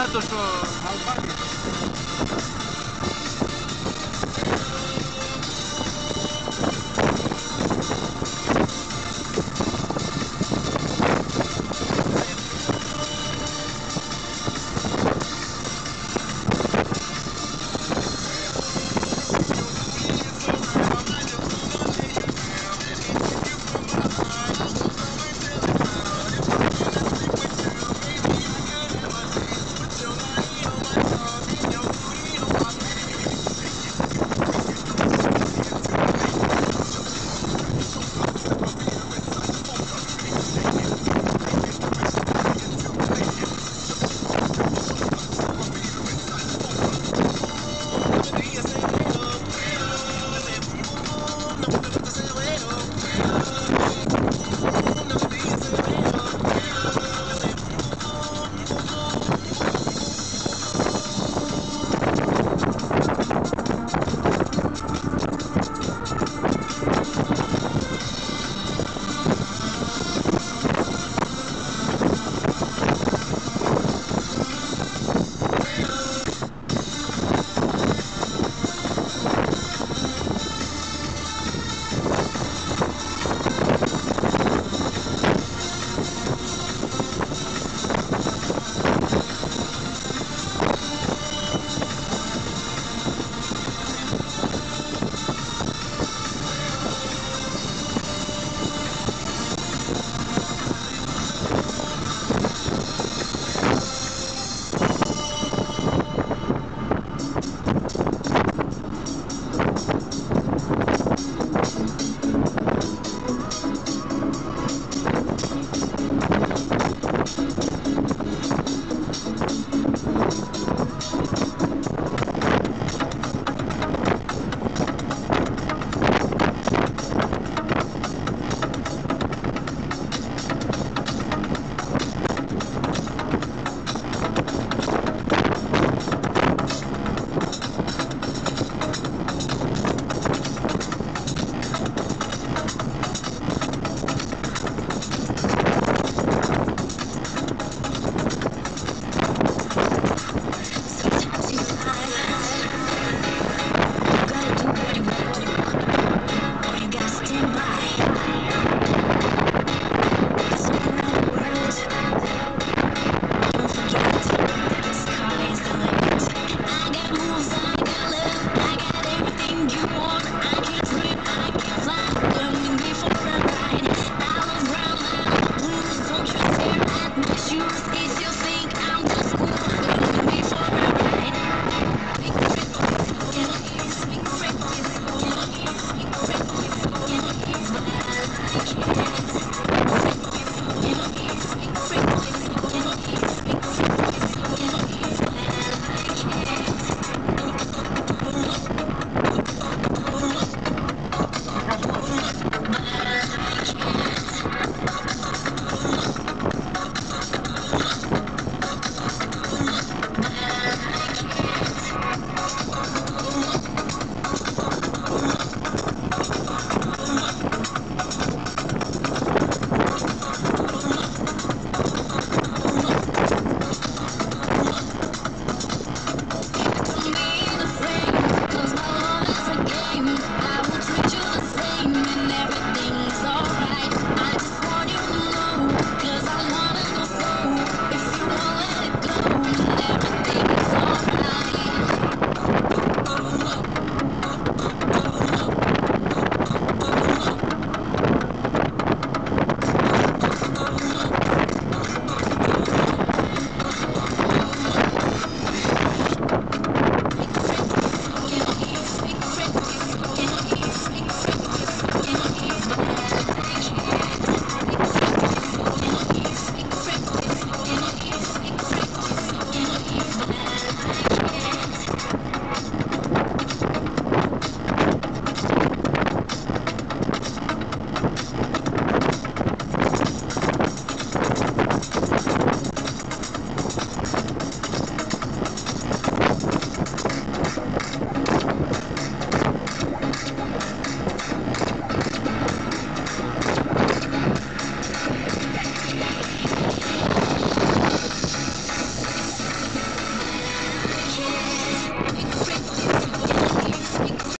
понятно, що